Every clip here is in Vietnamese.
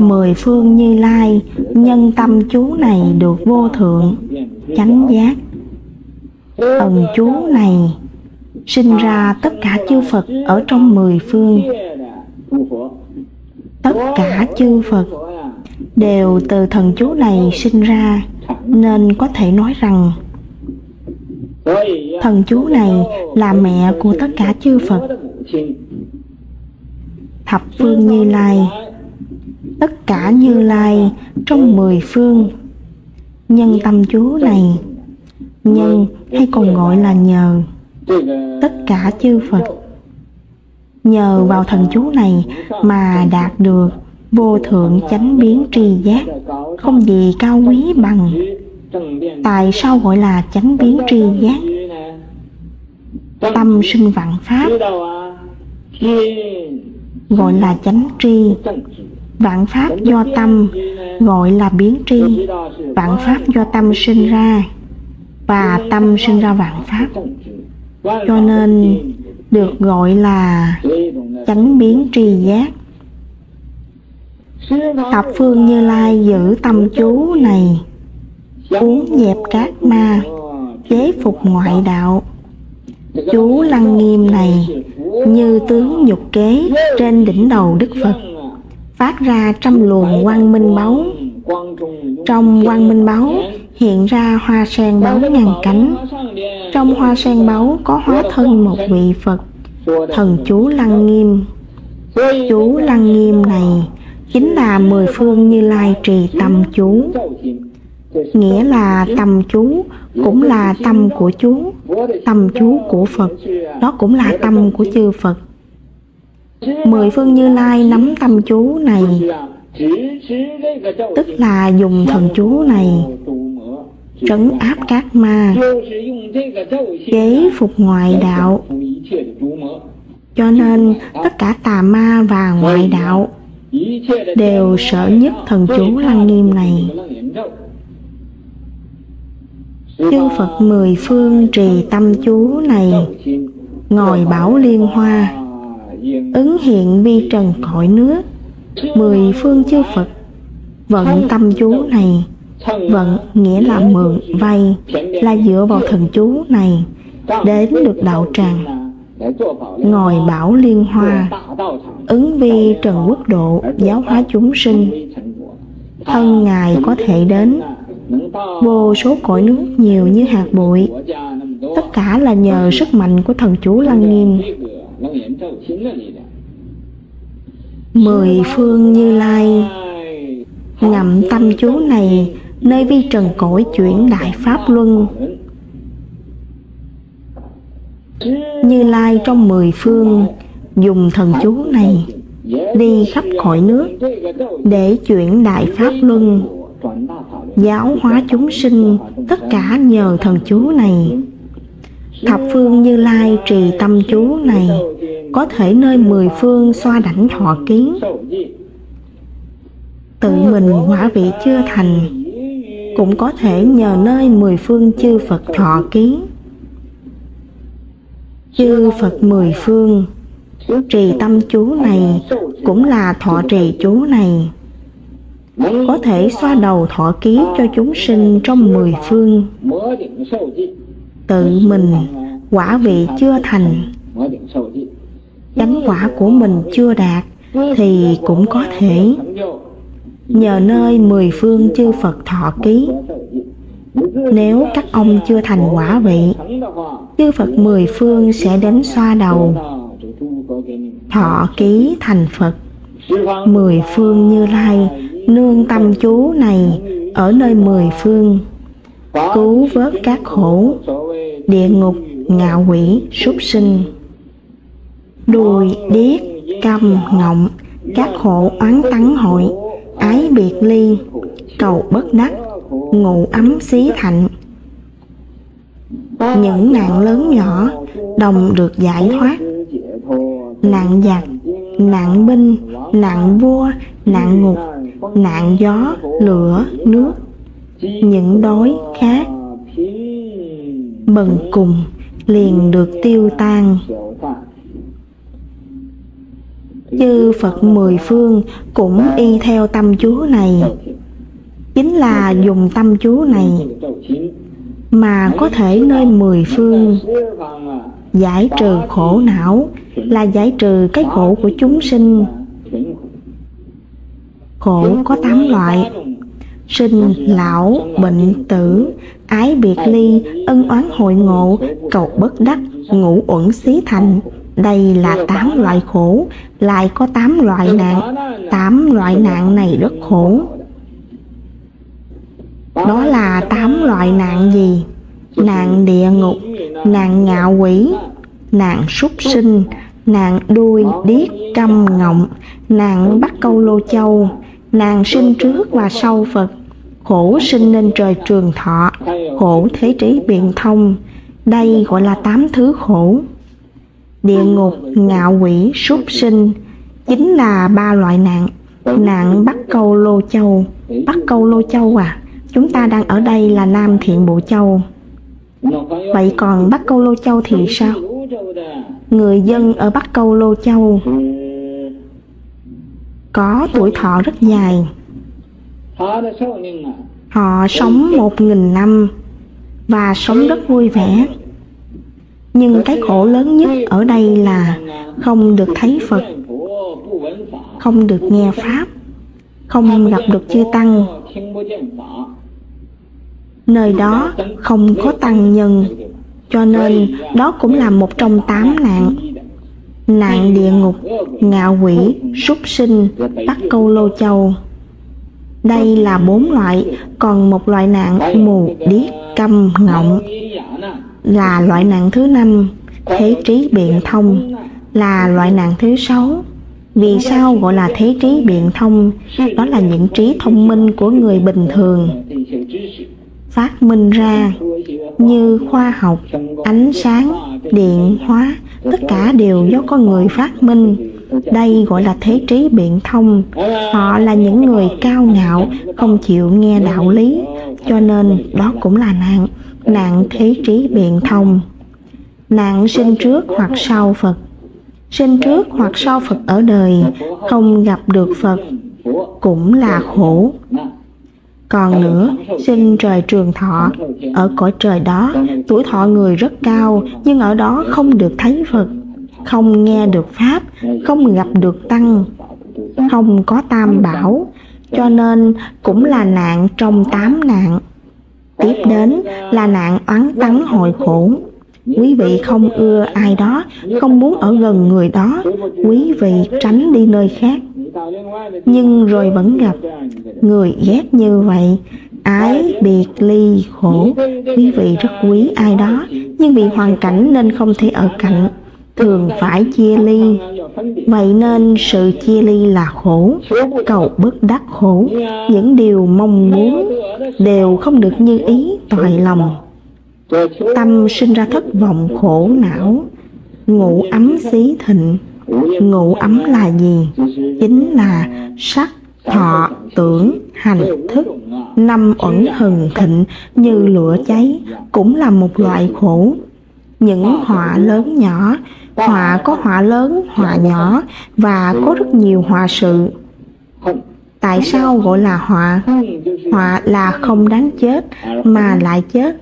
mười phương như lai, nhân tâm chú này được vô thượng, chánh giác. Thần chú này sinh ra tất cả chư Phật ở trong mười phương. Tất cả chư Phật đều từ thần chú này sinh ra, nên có thể nói rằng thần chú này là mẹ của tất cả chư Phật. Thập phương như lai tất cả như lai trong mười phương. Nhân tâm chú này, nhân hay còn gọi là nhờ? Tất cả chư Phật. Nhờ vào thần chú này mà đạt được vô thượng chánh biến tri giác, không gì cao quý bằng. Tại sao gọi là chánh biến tri giác? Tâm sinh vạn pháp, gọi là chánh tri vạn pháp do tâm gọi là biến tri. Vạn pháp do tâm sinh ra và tâm sinh ra vạn pháp. Cho nên được gọi là chánh biến tri giác. Thập phương như lai giữ tâm chú này uống dẹp các ma, chế phục ngoại đạo. Chú lăng nghiêm này như tướng nhục kế trên đỉnh đầu đức phật phát ra trăm luồng quang minh báu trong quang minh báu hiện ra hoa sen báu ngàn cánh. Trong hoa sen báu có hóa thân một vị phật, thần chú lăng nghiêm. Chú lăng nghiêm này chính là mười phương như lai trì tâm chú. Nghĩa là tâm chú cũng là tâm của chú tâm chú của phật. Đó cũng là tâm của chư phật mười phương như lai nắm tâm chú này. Tức là dùng thần chú này trấn áp các ma, chế phục ngoại đạo. Cho nên tất cả tà ma và ngoại đạo đều sợ nhất thần chú lăng nghiêm này. Chư phật mười phương trì tâm chú này, ngồi bảo liên hoa ứng hiện vi trần cõi nước. Mười phương chư phật vận tâm chú này. vận nghĩa là mượn vay là dựa vào thần chú này đến được đạo tràng. ngồi bảo liên hoa ứng vi trần quốc độ giáo hóa chúng sinh. thân ngài có thể đến vô số cõi nước nhiều như hạt bụi. tất cả là nhờ sức mạnh của thần chú lăng nghiêm mười phương như lai ngậm tâm chú này, nơi vi trần cõi chuyển đại pháp luân. Như lai trong mười phương dùng thần chú này đi khắp cõi nước để chuyển đại pháp luân, giáo hóa chúng sinh, tất cả nhờ thần chú này thập phương như lai trì tâm chú này, có thể nơi mười phương xoa đảnh thọ kiến. Tự mình quả vị chưa thành, cũng có thể nhờ nơi mười phương chư phật thọ kiến. Chư phật mười phương, trì tâm chú này cũng là thọ trì chú này. Có thể xoa đầu thọ ký cho chúng sinh trong mười phương tự mình quả vị chưa thành, chánh quả của mình chưa đạt thì cũng có thể. Nhờ nơi mười phương chư Phật thọ ký, nếu các ông chưa thành quả vị, chư Phật mười phương sẽ đến xoa đầu, thọ ký thành Phật. Mười phương như lai, nương tâm chú này ở nơi mười phương, cứu vớt các khổ địa ngục, ngạ quỷ, súc sinh. Đùi, điếc câm ngọng, các khổ oán tắng hội, ái biệt ly, cầu bất đắc, ngụ ấm xí thạnh. Những nạn lớn nhỏ, đồng được giải thoát. Nạn giặc, nạn binh, nạn vua, nạn ngục, nạn gió, lửa, nước. Những đói khát mừng cùng, liền được tiêu tan. Chư Phật mười phương cũng y theo tâm chú này. Chính là dùng tâm chú này mà có thể nơi mười phương giải trừ khổ não, là giải trừ cái khổ của chúng sinh. Khổ có tám loại sinh, lão, bệnh, tử ái biệt ly ân oán hội ngộ cầu bất đắc ngũ uẩn xí thành. Đây là tám loại khổ lại có tám loại nạn. tám loại nạn này rất khổ. đó. Là tám loại nạn gì? Nạn địa ngục nạn ngạo quỷ nạn súc sinh nạn đuôi điếc câm ngọng nạn bắt câu lô châu nạn sinh trước và sau phật khổ sinh nên trời trường thọ khổ thế trí biện thông, đây gọi là tám thứ khổ địa ngục, ngạo quỷ, súc sinh, chính là ba loại nạn. Nạn bắt câu lô châu. Bắt câu lô châu à chúng ta đang ở đây là nam thiện bộ châu. Vậy còn bắc câu lô châu thì sao? Người dân ở bắc câu lô châu có tuổi thọ rất dài họ sống một nghìn năm. Và sống rất vui vẻ. Nhưng cái khổ lớn nhất ở đây là không được thấy phật, không được nghe pháp, không gặp được chư tăng. Nơi đó không có tăng nhân, cho nên đó cũng là một trong tám nạn. Nạn địa ngục ngạo quỷ, súc sinh bắt câu lô châu đây là bốn loại, còn một loại nạn mù, điếc, câm, ngọng. Là loại nạn thứ năm, thế trí biện thông. Là loại nạn thứ sáu. Vì sao gọi là thế trí biện thông? Đó là những trí thông minh của người bình thường. Phát minh ra như khoa học, ánh sáng, điện, hóa, tất cả đều do con người phát minh đây gọi là thế trí biện thông. Họ là những người cao ngạo, không chịu nghe đạo lý, cho nên đó cũng là nạn nạn thế trí biện thông. Nạn sinh trước hoặc sau phật. Sinh trước hoặc sau phật ở đời, không gặp được phật, cũng là khổ. Còn nữa, sinh trời trường thọ. Ở cõi trời đó, tuổi thọ người rất cao, nhưng ở đó không được thấy phật không nghe được pháp, không gặp được tăng. Không có tam bảo, cho nên cũng là nạn trong tám nạn. Tiếp đến là nạn oán tắng hồi khổ. Quý vị không ưa ai đó, không muốn ở gần người đó, quý vị tránh đi nơi khác. Nhưng rồi vẫn gặp, người ghét như vậy, ái biệt ly khổ. Quý vị rất quý ai đó, nhưng vì hoàn cảnh nên không thể ở cạnh thường phải chia ly. Vậy nên sự chia ly là khổ. Cầu bất đắc khổ. Những điều mong muốn đều không được như ý toại lòng. Tâm sinh ra thất vọng, khổ, não. Ngủ ấm xí thịnh. Ngủ ấm là gì? Chính là sắc, thọ, tưởng, hành, thức. Năm uẩn hừng thịnh như lửa cháy cũng là một loại khổ những họa lớn nhỏ. họa có họa lớn họa nhỏ và có rất nhiều họa sự. Tại sao gọi là họa? Họa là không đáng chết mà lại chết.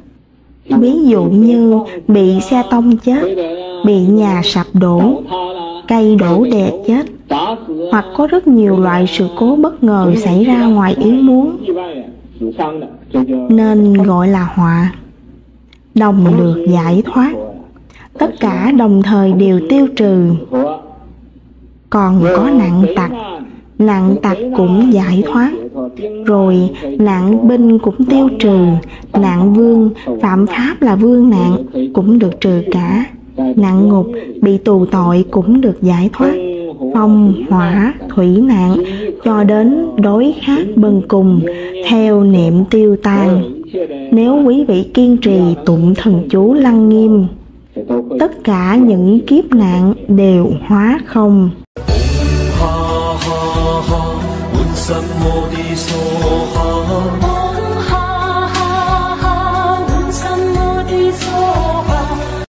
Ví dụ như bị xe tông chết bị nhà sập đổ cây đổ đè chết. hoặc có rất nhiều loại sự cố bất ngờ xảy ra ngoài ý muốn. nên gọi là họa. Đồng được giải thoát tất cả đồng thời đều tiêu trừ. Còn có nặng tặc. Nặng tặc cũng giải thoát. Rồi nạn binh cũng tiêu trừ. Nạn vương, phạm pháp là vương nạn, cũng được trừ cả. Nạn ngục bị tù tội cũng được giải thoát. Phong, hỏa, thủy nạn, cho đến đối khác bần cùng, theo niệm tiêu tan. Nếu quý vị kiên trì tụng thần chú lăng nghiêm tất cả những kiếp nạn đều hóa không. Om ha ha ha,